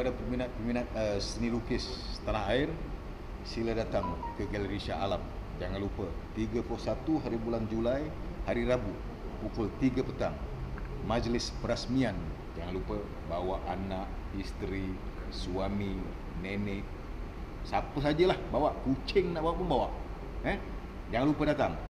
kepada peminat-peminat uh, eh, seni lukis tanah air sila datang ke Galeri Shah Alam. Jangan lupa 31 hari bulan Julai hari Rabu pukul 3 petang majlis perasmian. Jangan lupa bawa anak isteri suami nenek. Siapa sajalah bawa kucing nak bawa pun bawa. Eh? Jangan lupa datang.